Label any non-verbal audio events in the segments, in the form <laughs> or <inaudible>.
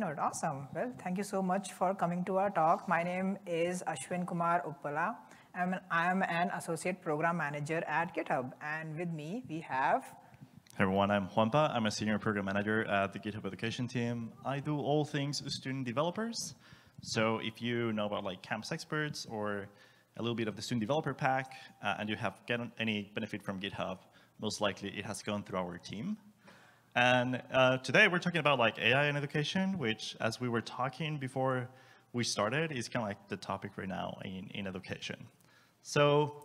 Awesome. Well, thank you so much for coming to our talk. My name is Ashwin Kumar Uppala. I'm an, I'm an associate program manager at GitHub. And with me, we have... Hey everyone, I'm Juanpa. I'm a senior program manager at the GitHub education team. I do all things student developers. So if you know about like campus experts or a little bit of the student developer pack, uh, and you have gotten any benefit from GitHub, most likely it has gone through our team. And uh, today we're talking about like AI in education, which as we were talking before we started is kind of like the topic right now in, in education. So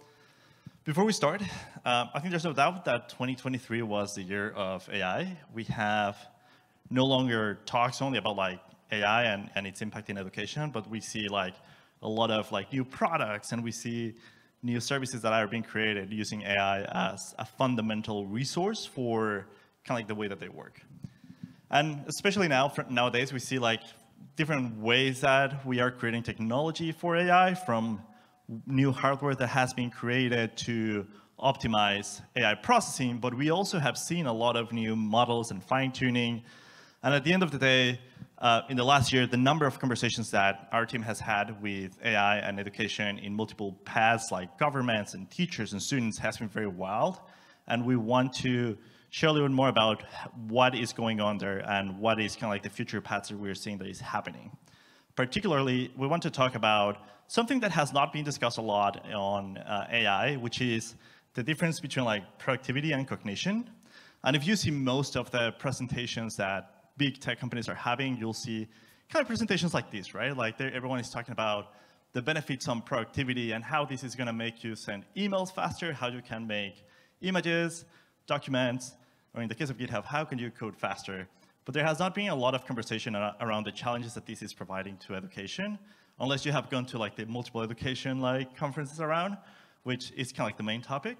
before we start, um, I think there's no doubt that 2023 was the year of AI. We have no longer talks only about like AI and, and its impact in education, but we see like a lot of like new products and we see new services that are being created using AI as a fundamental resource for kind of like the way that they work. And especially now, nowadays, we see like different ways that we are creating technology for AI from new hardware that has been created to optimize AI processing, but we also have seen a lot of new models and fine tuning. And at the end of the day, uh, in the last year, the number of conversations that our team has had with AI and education in multiple paths like governments and teachers and students has been very wild. And we want to share a little bit more about what is going on there and what is kind of like the future paths that we're seeing that is happening. Particularly, we want to talk about something that has not been discussed a lot on uh, AI, which is the difference between like productivity and cognition. And if you see most of the presentations that big tech companies are having, you'll see kind of presentations like this, right? Like everyone is talking about the benefits on productivity and how this is going to make you send emails faster, how you can make images, documents, or in the case of GitHub, how can you code faster? But there has not been a lot of conversation around the challenges that this is providing to education, unless you have gone to like the multiple education like conferences around, which is kind of like the main topic.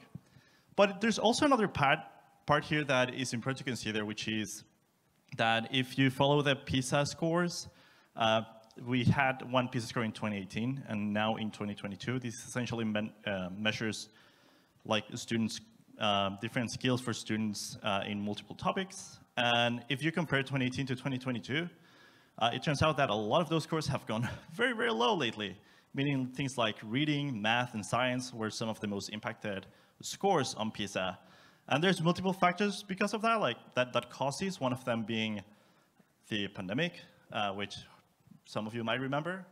But there's also another part, part here that is important to consider, which is that if you follow the PISA scores, uh, we had one PISA score in 2018, and now in 2022, this essentially uh, measures like students um, different skills for students uh, in multiple topics. And if you compare 2018 to 2022, uh, it turns out that a lot of those scores have gone <laughs> very, very low lately, meaning things like reading, math, and science were some of the most impacted scores on PISA. And there's multiple factors because of that, like that, that caused this, one of them being the pandemic, uh, which some of you might remember.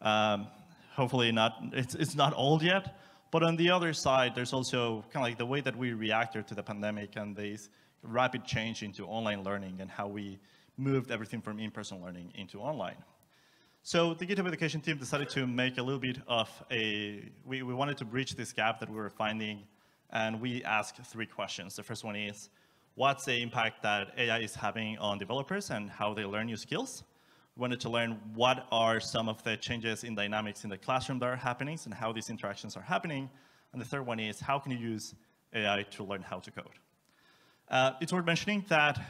Um, hopefully not, it's, it's not old yet, but on the other side, there's also kind of like the way that we reacted to the pandemic and this rapid change into online learning and how we moved everything from in-person learning into online. So the GitHub Education team decided to make a little bit of a, we, we wanted to bridge this gap that we were finding, and we asked three questions. The first one is, what's the impact that AI is having on developers and how they learn new skills? Wanted to learn what are some of the changes in dynamics in the classroom that are happening and how these interactions are happening. And the third one is how can you use AI to learn how to code? Uh, it's worth mentioning that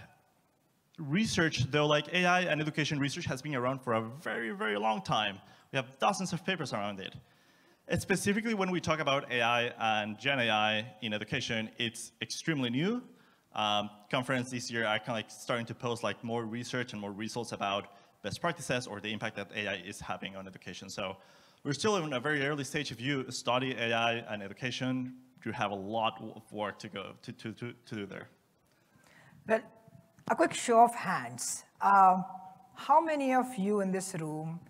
research, though like AI and education research has been around for a very, very long time. We have dozens of papers around it. And specifically when we talk about AI and Gen AI in education, it's extremely new. Um, conference this year, I kind of like starting to post like more research and more results about best practices or the impact that AI is having on education. So we're still in a very early stage. If you study AI and education, you have a lot of work to go to, to, to, to do there. Well, a quick show of hands. Um, how many of you in this room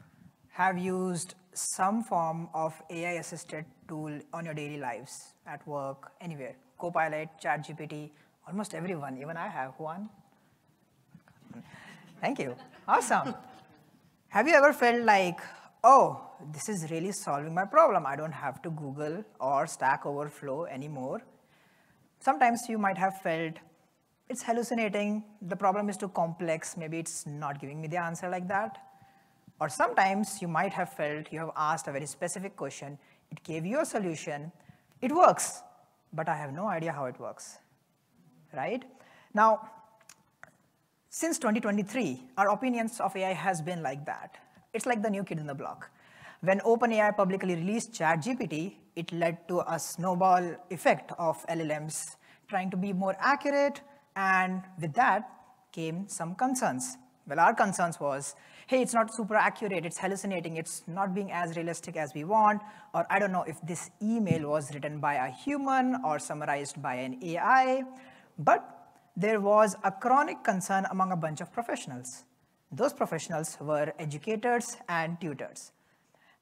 have used some form of AI-assisted tool on your daily lives, at work, anywhere? Copilot, ChatGPT, almost everyone, even I have one. Thank you. Awesome. Have you ever felt like, oh, this is really solving my problem. I don't have to Google or Stack Overflow anymore. Sometimes you might have felt it's hallucinating, the problem is too complex, maybe it's not giving me the answer like that. Or sometimes you might have felt you have asked a very specific question, it gave you a solution, it works, but I have no idea how it works, right? Now, since 2023, our opinions of AI has been like that. It's like the new kid in the block. When OpenAI publicly released ChatGPT, it led to a snowball effect of LLMs trying to be more accurate, and with that came some concerns. Well, our concerns was, hey, it's not super accurate, it's hallucinating, it's not being as realistic as we want, or I don't know if this email was written by a human or summarized by an AI. But there was a chronic concern among a bunch of professionals. Those professionals were educators and tutors.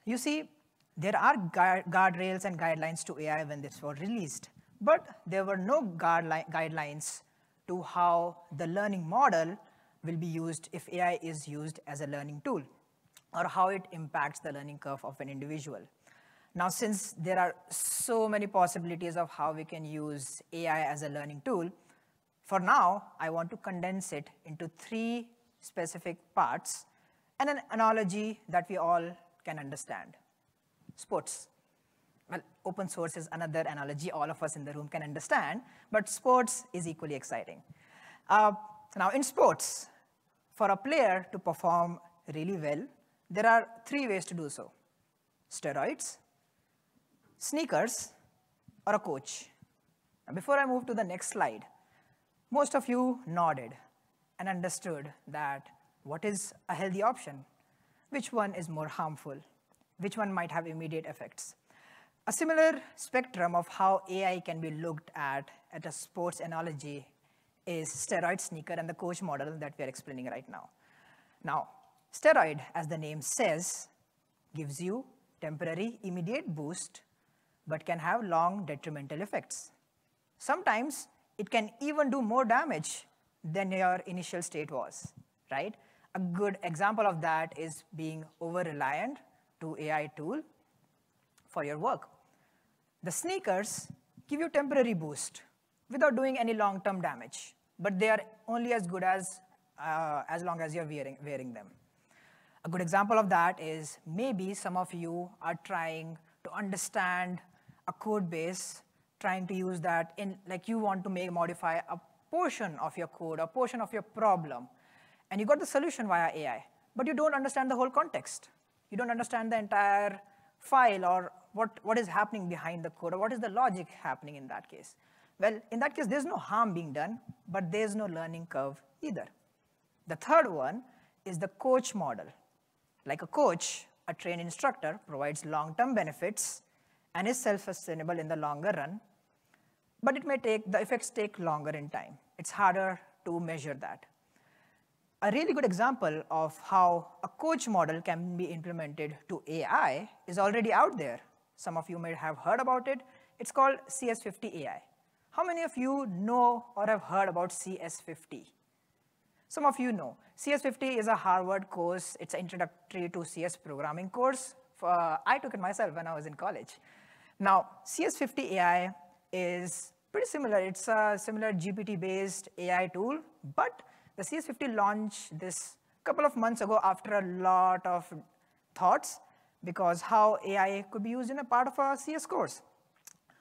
You see, there are guardrails and guidelines to AI when this was released, but there were no guidelines to how the learning model will be used if AI is used as a learning tool or how it impacts the learning curve of an individual. Now, since there are so many possibilities of how we can use AI as a learning tool, for now, I want to condense it into three specific parts and an analogy that we all can understand. Sports. Well, open source is another analogy all of us in the room can understand, but sports is equally exciting. Uh, now, in sports, for a player to perform really well, there are three ways to do so. Steroids, sneakers, or a coach. Now, before I move to the next slide, most of you nodded and understood that what is a healthy option, which one is more harmful, which one might have immediate effects. A similar spectrum of how AI can be looked at at a sports analogy is steroid sneaker and the coach model that we are explaining right now. Now, steroid, as the name says, gives you temporary immediate boost, but can have long detrimental effects. Sometimes it can even do more damage than your initial state was, right? A good example of that is being over-reliant to AI tool for your work. The sneakers give you temporary boost without doing any long-term damage, but they are only as good as, uh, as long as you're wearing, wearing them. A good example of that is maybe some of you are trying to understand a code base, trying to use that in, like you want to make, modify a portion of your code, a portion of your problem, and you got the solution via AI, but you don't understand the whole context. You don't understand the entire file or what, what is happening behind the code or what is the logic happening in that case. Well, in that case, there's no harm being done, but there's no learning curve either. The third one is the coach model. Like a coach, a trained instructor provides long-term benefits and is self-sustainable in the longer run, but it may take, the effects take longer in time. It's harder to measure that. A really good example of how a coach model can be implemented to AI is already out there. Some of you may have heard about it. It's called CS50 AI. How many of you know or have heard about CS50? Some of you know. CS50 is a Harvard course. It's an introductory to CS programming course. Uh, I took it myself when I was in college. Now, CS50 AI is pretty similar. It's a similar GPT-based AI tool, but the CS50 launched this couple of months ago after a lot of thoughts because how AI could be used in a part of a CS course.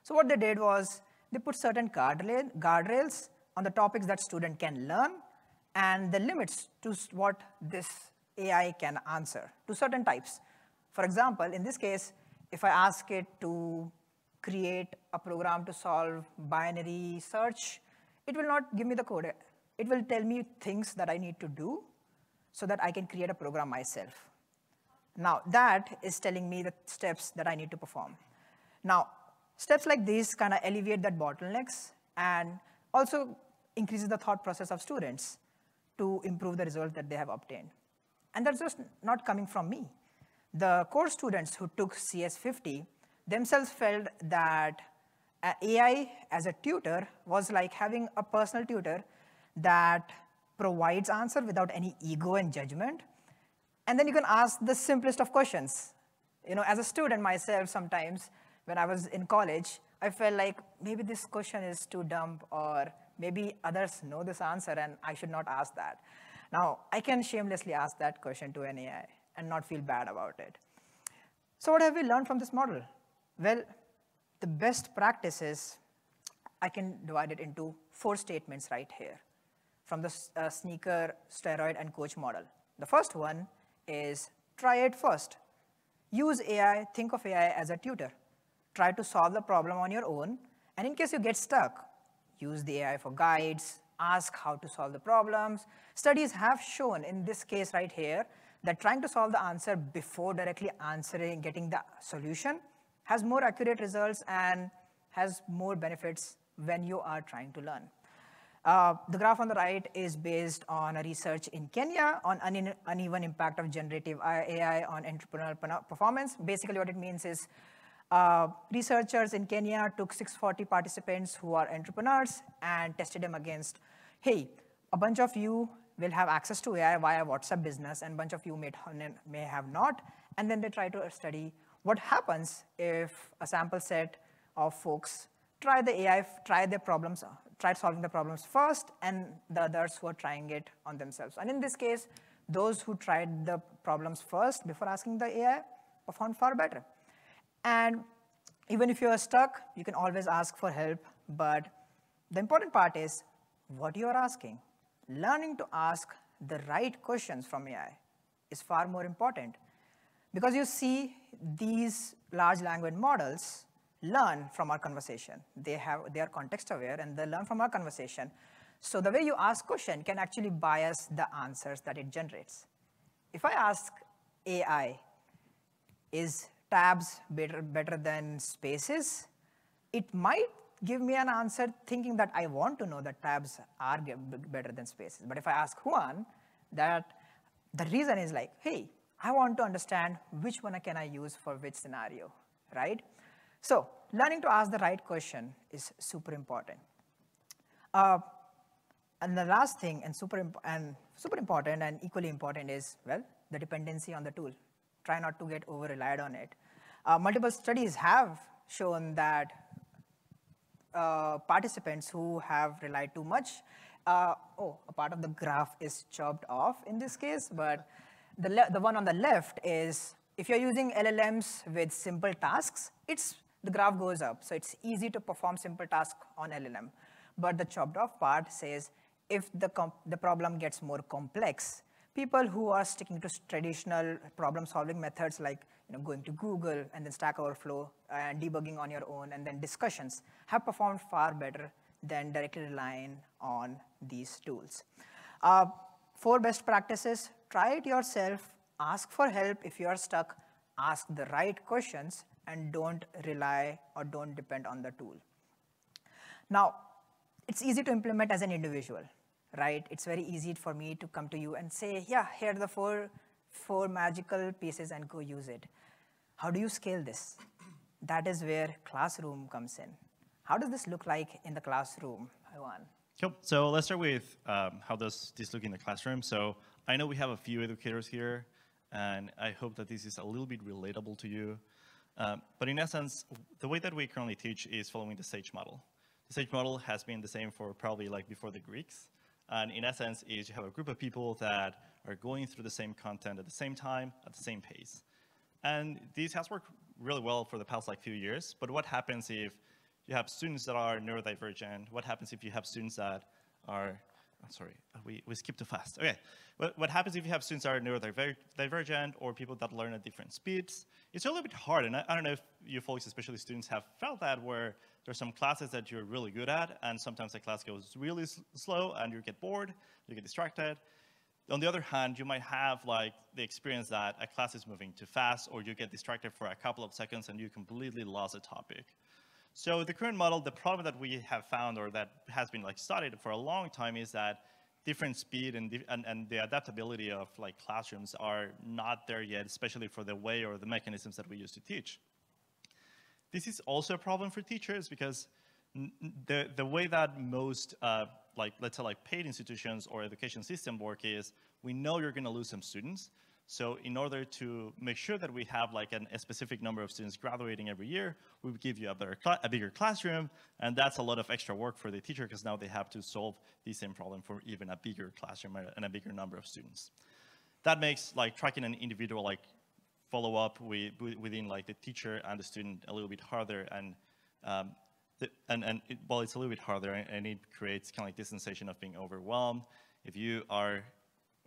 So what they did was they put certain guardrails on the topics that student can learn and the limits to what this AI can answer to certain types. For example, in this case, if I ask it to create a program to solve binary search, it will not give me the code. It will tell me things that I need to do so that I can create a program myself. Now, that is telling me the steps that I need to perform. Now, steps like these kind of alleviate that bottlenecks and also increases the thought process of students to improve the result that they have obtained. And that's just not coming from me. The core students who took CS50 themselves felt that AI as a tutor was like having a personal tutor that provides answer without any ego and judgment. And then you can ask the simplest of questions. You know, as a student myself, sometimes when I was in college, I felt like maybe this question is too dumb or maybe others know this answer and I should not ask that. Now, I can shamelessly ask that question to an AI and not feel bad about it. So what have we learned from this model? Well, the best practices, I can divide it into four statements right here from the uh, sneaker, steroid, and coach model. The first one is try it first. Use AI, think of AI as a tutor. Try to solve the problem on your own, and in case you get stuck, use the AI for guides, ask how to solve the problems. Studies have shown, in this case right here, that trying to solve the answer before directly answering, getting the solution, has more accurate results and has more benefits when you are trying to learn. Uh, the graph on the right is based on a research in Kenya on une uneven impact of generative AI on entrepreneurial performance. Basically what it means is uh, researchers in Kenya took 640 participants who are entrepreneurs and tested them against, hey, a bunch of you will have access to AI via WhatsApp business and a bunch of you may, may have not. And then they try to study what happens if a sample set of folks try the AI, try their problems, try solving the problems first, and the others who are trying it on themselves. And in this case, those who tried the problems first before asking the AI performed far better. And even if you are stuck, you can always ask for help, but the important part is what you are asking. Learning to ask the right questions from AI is far more important. Because you see, these large language models learn from our conversation. They, have, they are context aware and they learn from our conversation. So the way you ask question can actually bias the answers that it generates. If I ask AI, is tabs better, better than spaces? It might give me an answer thinking that I want to know that tabs are better than spaces. But if I ask Juan, that the reason is like, hey, I want to understand which one can I use for which scenario, right? So learning to ask the right question is super important. Uh, and the last thing, and super, and super important and equally important is, well, the dependency on the tool. Try not to get over-relied on it. Uh, multiple studies have shown that uh, participants who have relied too much, uh, oh, a part of the graph is chopped off in this case, but the, the one on the left is if you're using LLMs with simple tasks, it's the graph goes up. So it's easy to perform simple tasks on LLM. But the chopped off part says if the, the problem gets more complex, people who are sticking to traditional problem solving methods like you know, going to Google and then Stack Overflow and debugging on your own and then discussions have performed far better than directly relying on these tools. Uh, four best practices, try it yourself, ask for help if you are stuck, ask the right questions, and don't rely or don't depend on the tool. Now, it's easy to implement as an individual, right? It's very easy for me to come to you and say, yeah, here are the four, four magical pieces and go use it. How do you scale this? That is where classroom comes in. How does this look like in the classroom, Juan? Cool. So let's start with um, how does this look in the classroom. So I know we have a few educators here, and I hope that this is a little bit relatable to you. Um, but in essence, the way that we currently teach is following the SAGE model. The SAGE model has been the same for probably like before the Greeks. And in essence is you have a group of people that are going through the same content at the same time, at the same pace. And this has worked really well for the past like few years. But what happens if you have students that are neurodivergent? What happens if you have students that are I'm sorry, uh, we, we skipped too fast. Okay, what, what happens if you have students that are neurodivergent divergent or people that learn at different speeds? It's a little bit hard, and I, I don't know if you folks, especially students, have felt that where there's some classes that you're really good at, and sometimes the class goes really slow, and you get bored, you get distracted. On the other hand, you might have like the experience that a class is moving too fast, or you get distracted for a couple of seconds, and you completely lost the topic. So the current model, the problem that we have found or that has been like studied for a long time is that different speed and, and, and, the adaptability of like classrooms are not there yet, especially for the way or the mechanisms that we use to teach. This is also a problem for teachers because the, the way that most, uh, like, let's say like paid institutions or education system work is, we know you're gonna lose some students, so in order to make sure that we have like an, a specific number of students graduating every year, we give you a, better a bigger classroom, and that's a lot of extra work for the teacher because now they have to solve the same problem for even a bigger classroom and a bigger number of students. That makes like tracking an individual like follow up with, within like the teacher and the student a little bit harder and um, the, and, and it, well, it's a little bit harder and it creates kind of like this sensation of being overwhelmed. If you are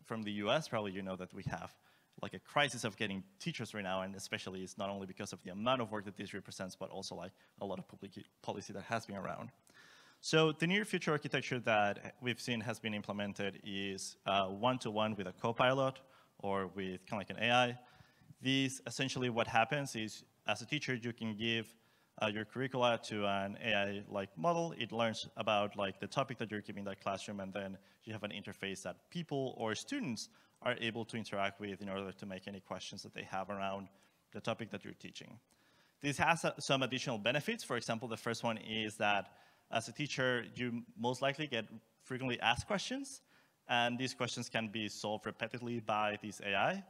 from the US, probably you know that we have like a crisis of getting teachers right now, and especially it's not only because of the amount of work that this represents, but also like a lot of public policy that has been around. So the near future architecture that we've seen has been implemented is uh, one-to-one -one with a copilot or with kind of like an AI. These essentially what happens is as a teacher, you can give uh, your curricula to an AI-like model. It learns about like the topic that you're giving that classroom, and then you have an interface that people or students are able to interact with in order to make any questions that they have around the topic that you're teaching. This has some additional benefits. For example, the first one is that as a teacher, you most likely get frequently asked questions, and these questions can be solved repetitively by this AI.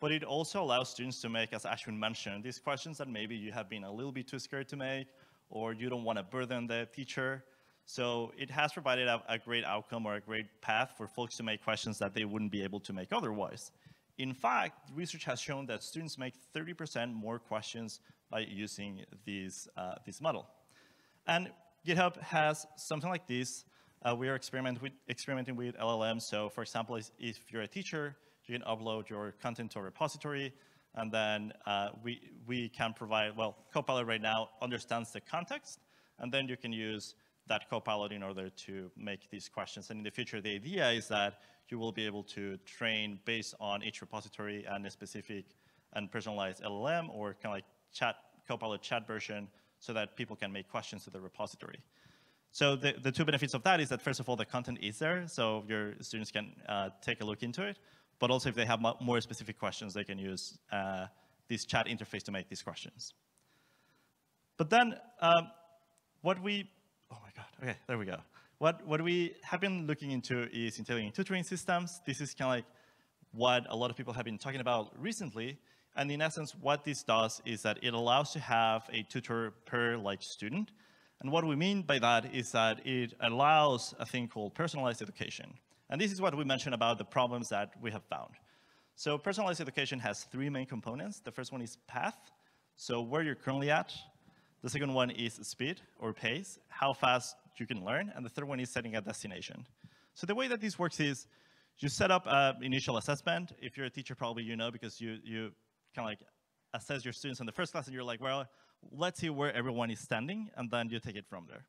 But it also allows students to make, as Ashwin mentioned, these questions that maybe you have been a little bit too scared to make, or you don't want to burden the teacher. So it has provided a, a, great outcome or a great path for folks to make questions that they wouldn't be able to make otherwise. In fact, research has shown that students make 30% more questions by using these, uh, this model. And GitHub has something like this. Uh, we are experiment with, experimenting with LLMs. So for example, if you're a teacher, you can upload your content to a repository, and then uh, we, we can provide, well, Copilot right now understands the context, and then you can use that Copilot in order to make these questions. And in the future, the idea is that you will be able to train based on each repository and a specific and personalized LLM or kind of like chat, Copilot chat version so that people can make questions to the repository. So the, the two benefits of that is that, first of all, the content is there, so your students can uh, take a look into it. But also, if they have more specific questions, they can use uh, this chat interface to make these questions. But then, um, what we, oh my God, okay, there we go. What, what we have been looking into is intelligent tutoring systems. This is kind of like what a lot of people have been talking about recently. And in essence, what this does is that it allows to have a tutor per like student. And what we mean by that is that it allows a thing called personalized education. And this is what we mentioned about the problems that we have found. So personalized education has three main components. The first one is path, so where you're currently at. The second one is speed or pace, how fast you can learn. And the third one is setting a destination. So the way that this works is you set up an initial assessment. If you're a teacher, probably you know because you, you kind of like assess your students in the first class and you're like, well, let's see where everyone is standing, and then you take it from there.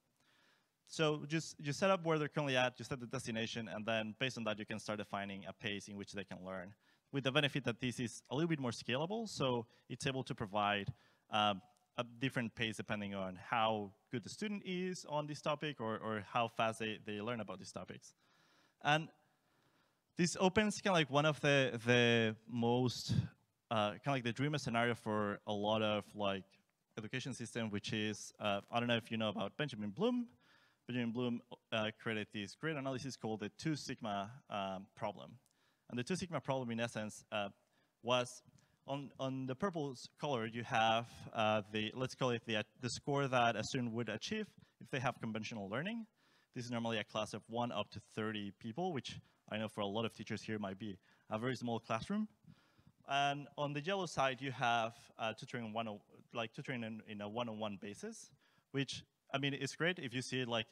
So just you set up where they're currently at, you set the destination, and then based on that, you can start defining a pace in which they can learn. With the benefit that this is a little bit more scalable, so it's able to provide um, a different pace depending on how good the student is on this topic or, or how fast they, they learn about these topics. And this opens kind of like one of the, the most, uh, kind of like the dream scenario for a lot of like education system, which is, uh, I don't know if you know about Benjamin Bloom, Benjamin Bloom uh, created this great analysis called the two sigma um, problem. And the two sigma problem, in essence, uh, was on, on the purple color, you have uh, the, let's call it the, the score that a student would achieve if they have conventional learning. This is normally a class of one up to 30 people, which I know for a lot of teachers here might be a very small classroom. And on the yellow side, you have uh, tutoring, one, like tutoring in, in a one-on-one -on -one basis, which I mean, it's great if you see like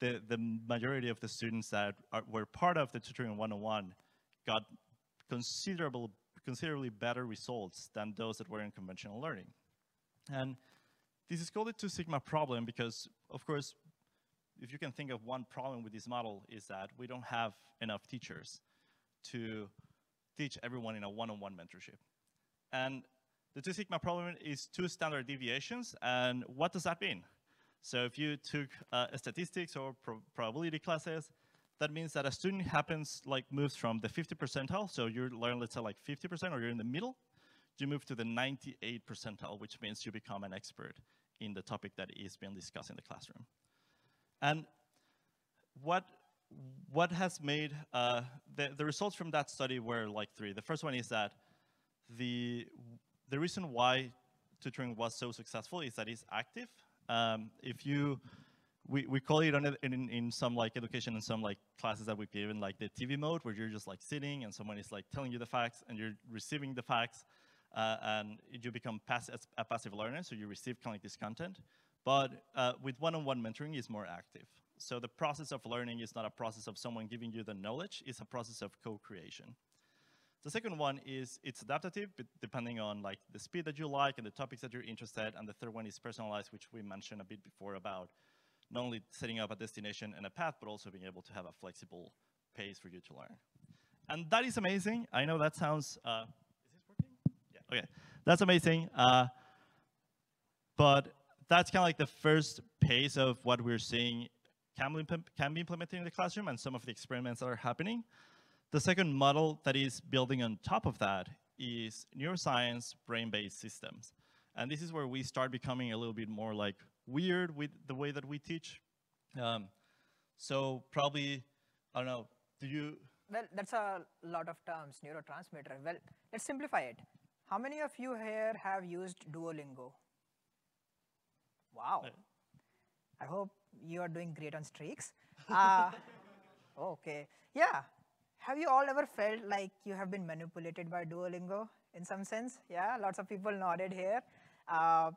the, the majority of the students that are, were part of the tutoring 101 got considerable, considerably better results than those that were in conventional learning. And this is called the two sigma problem because, of course, if you can think of one problem with this model is that we don't have enough teachers to teach everyone in a one-on-one -on -one mentorship. And the two sigma problem is two standard deviations, and what does that mean? So if you took uh, statistics or pro probability classes, that means that a student happens, like moves from the 50 percentile, so you learn, let's say like 50% or you're in the middle, you move to the 98 percentile, which means you become an expert in the topic that is being discussed in the classroom. And what what has made, uh, the, the results from that study were like three. The first one is that the, the reason why tutoring was so successful is that it's active. Um, if you, we, we call it in, in, in some like education and some like classes that we've given like the TV mode where you're just like sitting and someone is like telling you the facts and you're receiving the facts uh, and you become pass a passive learner, so you receive kind of like this content. But uh, with one-on-one -on -one mentoring is more active. So the process of learning is not a process of someone giving you the knowledge, it's a process of co-creation. The second one is it's adaptive, depending on like the speed that you like and the topics that you're interested. And the third one is personalized, which we mentioned a bit before about not only setting up a destination and a path, but also being able to have a flexible pace for you to learn. And that is amazing. I know that sounds, uh, is this working? Yeah, okay. That's amazing. Uh, but that's kind of like the first pace of what we're seeing can can be implemented in the classroom and some of the experiments that are happening. The second model that is building on top of that is neuroscience brain-based systems. And this is where we start becoming a little bit more like weird with the way that we teach. Um, so probably, I don't know, do you? Well, that's a lot of terms, neurotransmitter. Well, let's simplify it. How many of you here have used Duolingo? Wow. I hope you are doing great on streaks. <laughs> Uh, okay. Yeah. Have you all ever felt like you have been manipulated by Duolingo in some sense? Yeah, lots of people nodded here. Uh,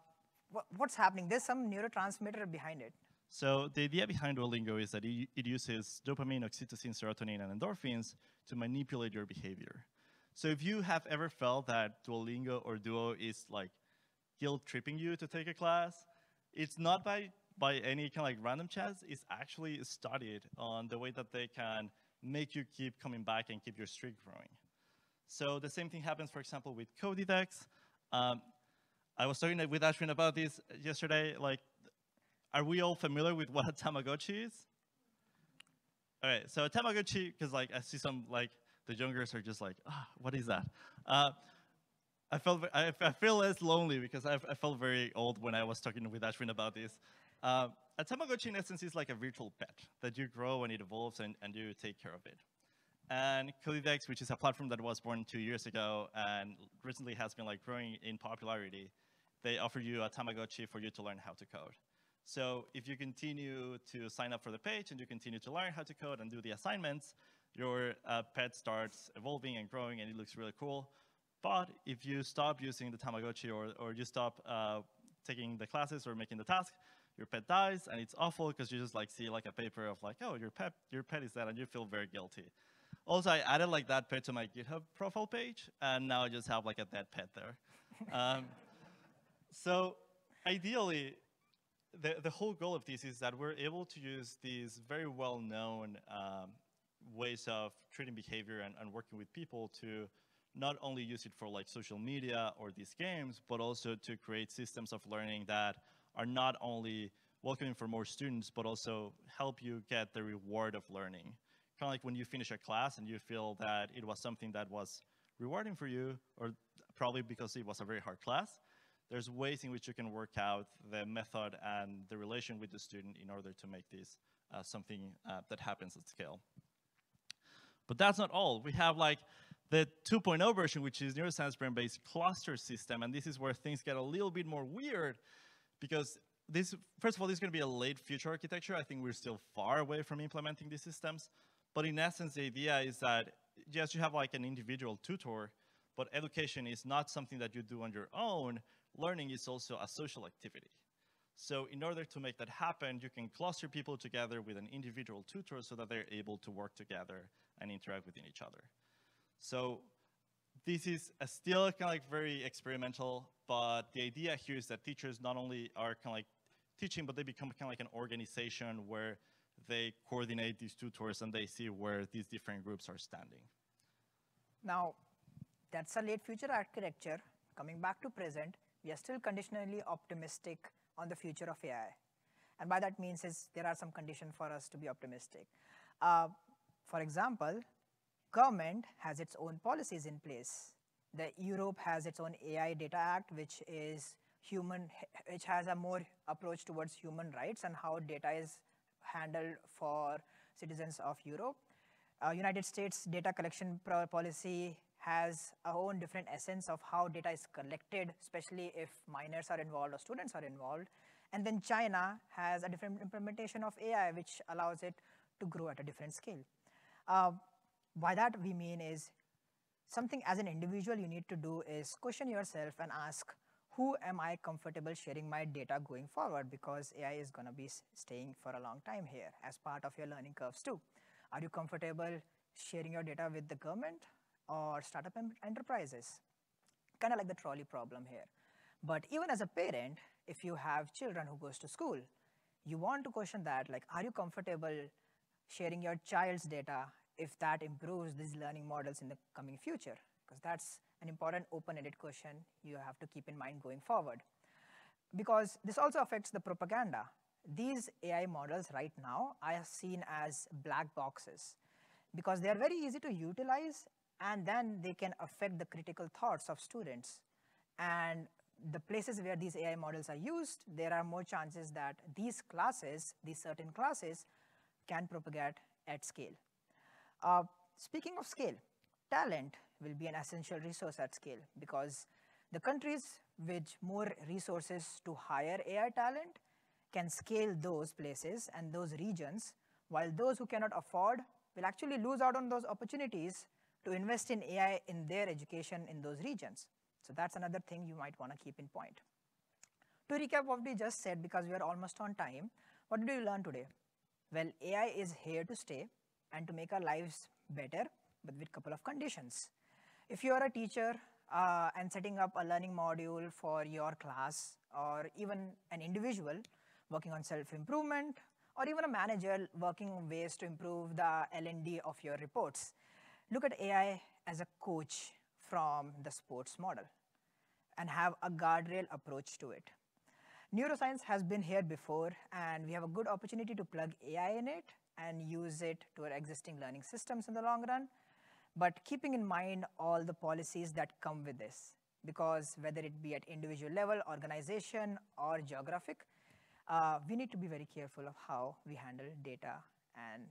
what's happening? There's some neurotransmitter behind it. So the idea behind Duolingo is that it uses dopamine, oxytocin, serotonin, and endorphins to manipulate your behavior. So if you have ever felt that Duolingo or Duo is like guilt tripping you to take a class, it's not by, by any kind of like random chance. It's actually studied on the way that they can make you keep coming back and keep your streak growing. So the same thing happens, for example, with Codédex. Um, I was talking with Ashwin about this yesterday. Like, are we all familiar with what a Tamagotchi is? All right, so a Tamagotchi, because like I see some like the youngers are just like, ah, what is that? Uh, I felt I, I, feel less lonely because I, I, felt very old when I was talking with Ashwin about this. Uh, a Tamagotchi, in essence, is like a virtual pet that you grow and it evolves and, and you take care of it. And Codédex, which is a platform that was born two years ago and recently has been like growing in popularity, they offer you a Tamagotchi for you to learn how to code. So if you continue to sign up for the page and you continue to learn how to code and do the assignments, your uh, pet starts evolving and growing and it looks really cool. But if you stop using the Tamagotchi or, or you stop uh, taking the classes or making the task, your pet dies and it's awful because you just like see like a paper of like, oh, your pet, your pet is dead and you feel very guilty. Also, I added like that pet to my GitHub profile page and now I just have like a dead pet there. um, so ideally, the, the whole goal of this is that we're able to use these very well-known um, ways of treating behavior and, and working with people to not only use it for like social media or these games, but also to create systems of learning that are not only welcoming for more students, but also help you get the reward of learning. Kind of like when you finish a class and you feel that it was something that was rewarding for you, or probably because it was a very hard class, there's ways in which you can work out the method and the relation with the student in order to make this uh, something uh, that happens at scale. But that's not all. We have like the 2.0 version, which is neuroscience brain-based cluster system, and this is where things get a little bit more weird because this, first of all, this is going to be a late future architecture. I think we're still far away from implementing these systems. But in essence, the idea is that, yes, you have like an individual tutor, but education is not something that you do on your own learning is also a social activity. So in order to make that happen, you can cluster people together with an individual tutor so that they're able to work together and interact within each other. So this is still kind of like very experimental, but the idea here is that teachers not only are kind of like teaching, but they become kind of like an organization where they coordinate these tutors and they see where these different groups are standing. Now, that's a late future architecture. Coming back to present, we are still conditionally optimistic on the future of AI. And by that means is there are some conditions for us to be optimistic. Uh, for example, government has its own policies in place. The Europe has its own AI Data Act, which is human, which has a more approach towards human rights and how data is handled for citizens of Europe. Uh, United States data collection policy has a own different essence of how data is collected, especially if minors are involved or students are involved. And then China has a different implementation of AI, which allows it to grow at a different scale. Uh, by that we mean is something as an individual you need to do is question yourself and ask, who am I comfortable sharing my data going forward? Because AI is going to be staying for a long time here as part of your learning curves too. Are you comfortable sharing your data with the government? Or startup enterprises. Kind of like the trolley problem here. But even as a parent, if you have children who goes to school, you want to question that, like, are you comfortable sharing your child's data if that improves these learning models in the coming future? Because that's an important open-ended question you have to keep in mind going forward. Because this also affects the propaganda. These AI models right now are seen as black boxes because they are very easy to utilize and then they can affect the critical thoughts of students. And the places where these AI models are used, there are more chances that these classes, these certain classes, can propagate at scale. Uh, speaking of scale, talent will be an essential resource at scale because the countries with more resources to hire AI talent can scale those places and those regions, while those who cannot afford will actually lose out on those opportunities to invest in AI in their education in those regions. So that's another thing you might want to keep in point. To recap what we just said, because we are almost on time, what did we learn today? Well, AI is here to stay and to make our lives better, but with a couple of conditions. If you are a teacher uh, and setting up a learning module for your class, or even an individual working on self-improvement, or even a manager working on ways to improve the L&D of your reports, look at AI as a coach from the sports model and have a guardrail approach to it. Neuroscience has been here before, and we have a good opportunity to plug AI in it and use it to our existing learning systems in the long run, but keeping in mind all the policies that come with this. Because whether it be at individual level, organization, or geographic, uh, we need to be very careful of how we handle data and,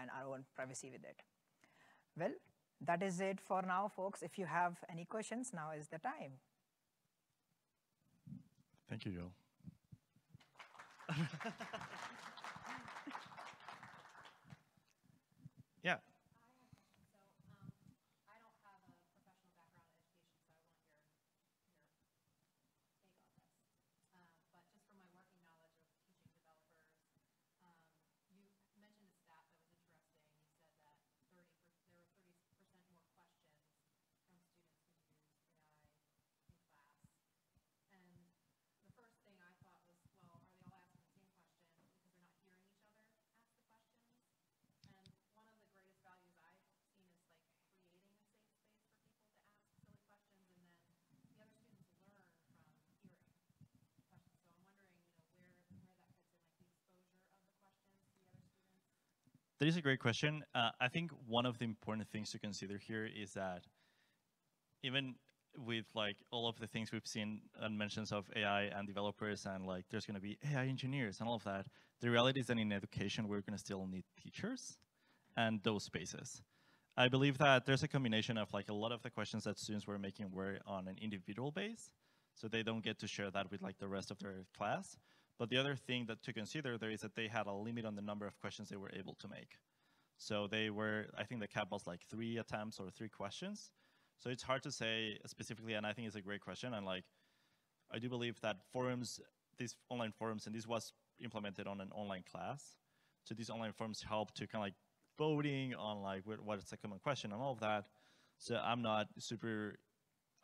and our own privacy with it. Well, that is it for now, folks. If you have any questions, now is the time. Thank you, Joel. <laughs> That is a great question. Uh, I think one of the important things to consider here is that even with like all of the things we've seen and mentions of AI and developers and like there's going to be AI engineers and all of that, the reality is that in education we're going to still need teachers and those spaces. I believe that there's a combination of like a lot of the questions that students were making were on an individual base, so they don't get to share that with like the rest of their class. But the other thing that to consider there is that they had a limit on the number of questions they were able to make. So they were, I think the cap was like three attempts or three questions. So it's hard to say specifically, and I think it's a great question. And like, I do believe that forums, these online forums, and this was implemented on an online class. So these online forums help to kind of like voting on like what is the common question and all of that. So I'm not super,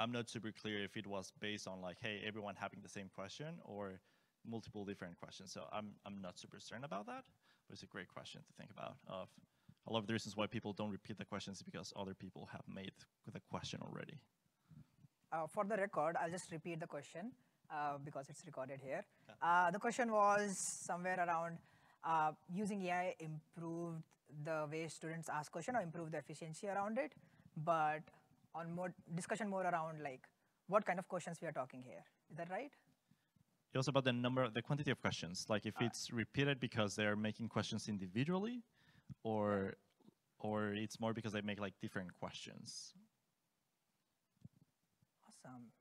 I'm not super clear if it was based on like, hey, everyone having the same question or multiple different questions. So I'm, I'm not super certain about that, but it's a great question to think about. Of a lot of the reasons why people don't repeat the questions is because other people have made the question already. Uh, for the record, I'll just repeat the question uh, because it's recorded here. Uh, the question was somewhere around uh, using AI improved the way students ask question or improve the efficiency around it, but on more discussion more around like what kind of questions we are talking here. Is that right? Was about the number, the quantity of questions. Like if it's repeated because they're making questions individually, or or it's more because they make like different questions. Awesome.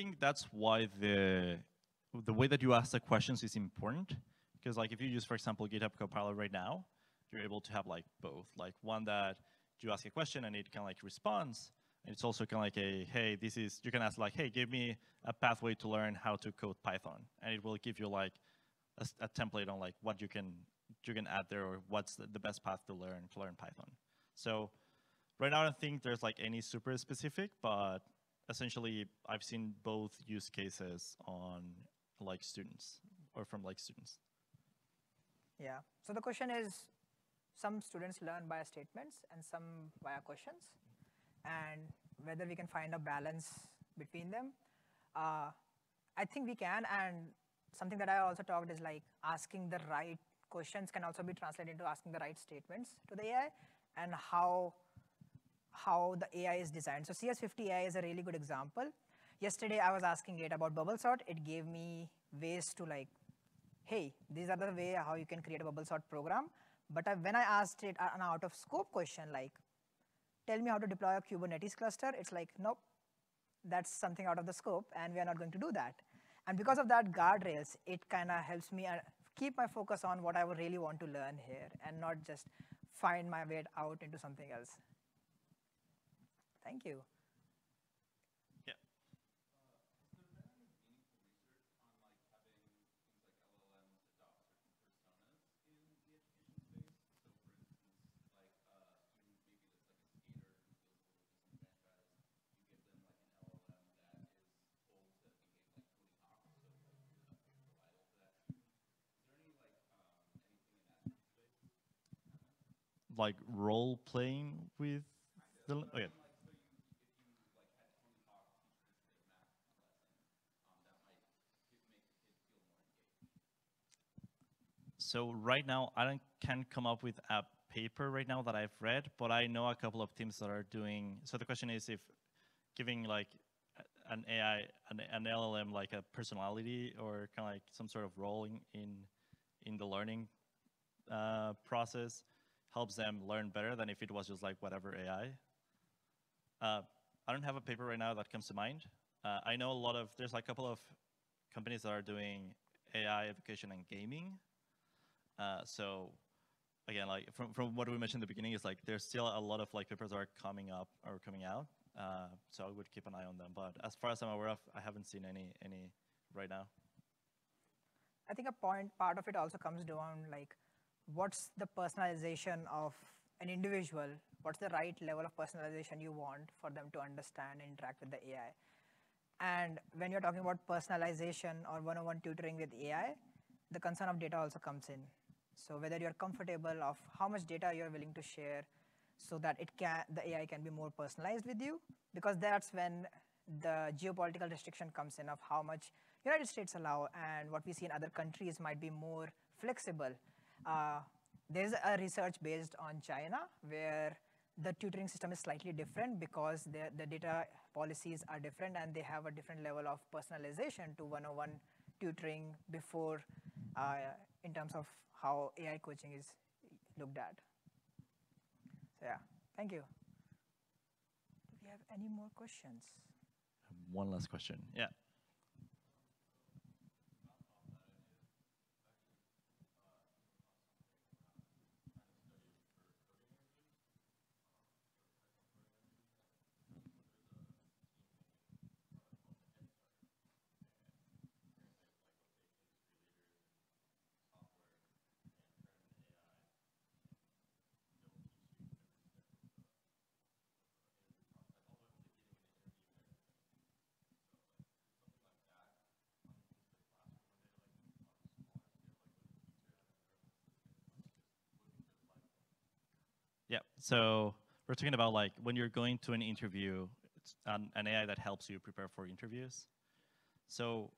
Think that's why the the way that you ask the questions is important. Because like if you use, for example, GitHub Copilot right now, you're able to have like both. Like one that you ask a question and it can like responds, And it's also kind of like a, hey, this is, you can ask like, hey, give me a pathway to learn how to code Python. And it will give you like a, a template on like what you can, you can add there or what's the, the best path to learn, to learn Python. So right now I don't think there's like any super specific, but essentially I've seen both use cases on like students or from like students. Yeah, so the question is, some students learn via statements and some via questions and whether we can find a balance between them. Uh, I think we can, and something that I also talked is like asking the right questions can also be translated into asking the right statements to the AI and how, how the AI is designed. So CS50 AI is a really good example. Yesterday, I was asking it about bubble sort. It gave me ways to like, hey, these are the way how you can create a bubble sort program. But I, when I asked it an out of scope question like, tell me how to deploy a Kubernetes cluster, it's like, nope, that's something out of the scope, and we are not going to do that. And because of that guardrails, it kind of helps me uh, keep my focus on what I really want to learn here and not just find my way out into something else. Thank you. Yeah. like role playing with the oh, So right now, I don't, can't come up with a paper right now that I've read, but I know a couple of teams that are doing. So the question is if giving like an AI, an, an LLM like a personality or kind of like some sort of role in in, in the learning uh, process helps them learn better than if it was just like whatever AI. Uh, I don't have a paper right now that comes to mind. Uh, I know a lot of, there's like a couple of companies that are doing AI education and gaming. Uh, so again, like from, from what we mentioned in the beginning, is like there's still a lot of like papers are coming up or coming out. Uh, so I would keep an eye on them. But as far as I'm aware of, I haven't seen any any right now. I think a point part of it also comes down like what's the personalization of an individual, what's the right level of personalization you want for them to understand and interact with the AI. And when you're talking about personalization or one-on-one tutoring with AI, the concern of data also comes in. So whether you're comfortable of how much data you're willing to share so that it can, the AI can be more personalized with you, because that's when the geopolitical restriction comes in of how much United States allow and what we see in other countries might be more flexible. Uh, there's a research based on China where the tutoring system is slightly different because the, the data policies are different and they have a different level of personalization to one-on-one tutoring before uh, in terms of how AI coaching is looked at. So yeah, thank you. Do we have any more questions? One last question. Yeah. Yeah, so we're talking about like when you're going to an interview, it's an, an AI that helps you prepare for interviews. So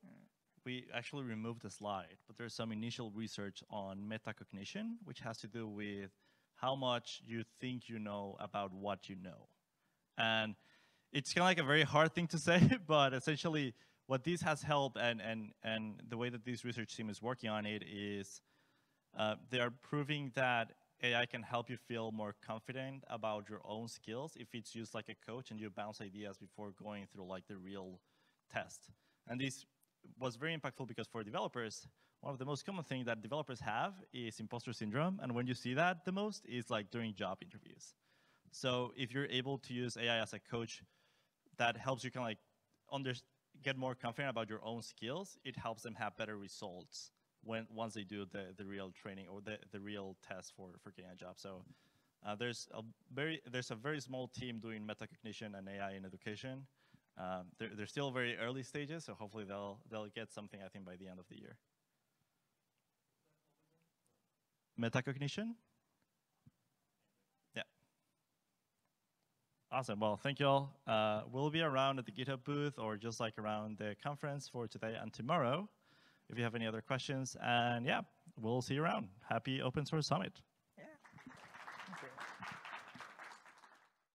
we actually removed the slide, but there's some initial research on metacognition, which has to do with how much you think you know about what you know. And it's kind of like a very hard thing to <laughs> say, but essentially what this has helped and, and, and the way that this research team is working on it is uh, they are proving that AI can help you feel more confident about your own skills if it's used like a coach and you bounce ideas before going through like the real test. And this was very impactful because for developers, one of the most common things that developers have is imposter syndrome. And when you see that the most is like during job interviews. So if you're able to use AI as a coach that helps you kind of like under, get more confident about your own skills. It helps them have better results when once they do the, the real training or the, the real test for, for getting a job. So uh, there's a very there's a very small team doing metacognition and AI in education. Um, they're, they're still very early stages, so hopefully they'll they'll get something I think by the end of the year. Metacognition. Yeah. Awesome. Well, thank you all. Uh, we'll be around at the GitHub booth or just like around the conference for today and tomorrow if you have any other questions. And yeah, we'll see you around. Happy Open Source Summit.